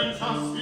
Christen,